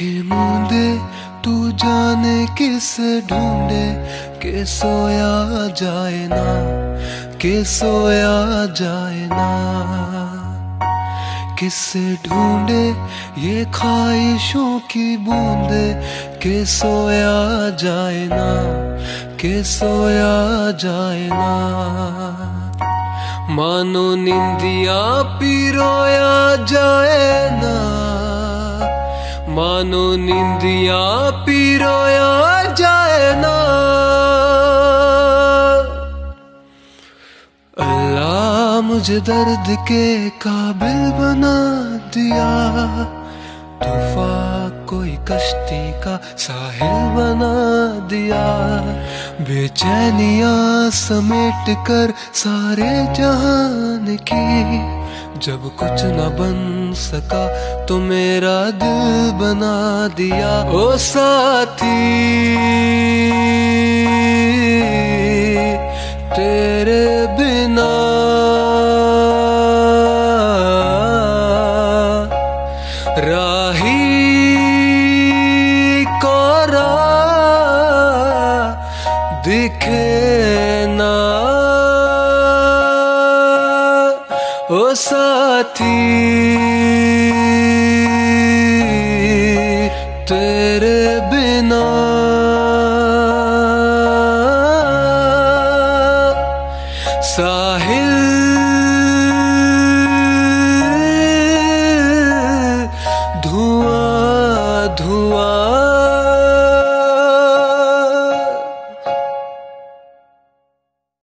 आँखें मूंदे तू जाने किस ढूंढे? के सोया जाए ना, के सोया जाए ना? किसे ढूंढे ये ख्वाहिशों की बूंदे? के सोया जाए ना, के सोया जाए ना? मानो निंदिया पिरोया जाए ना मानो निंदिया पिरोया जाए ना। अल्लाह मुझे दर्द के काबिल बना दिया। तूफा कोई कश्ती का साहिल बना दिया। बेचैनिया समेट कर सारे जहान की जब कुछ न बन सका तो मेरा दिल बना दिया। ओ साथी, तेरे बिना राही कोरा दिखे ना। ओ साथी तेरे बिना साहिल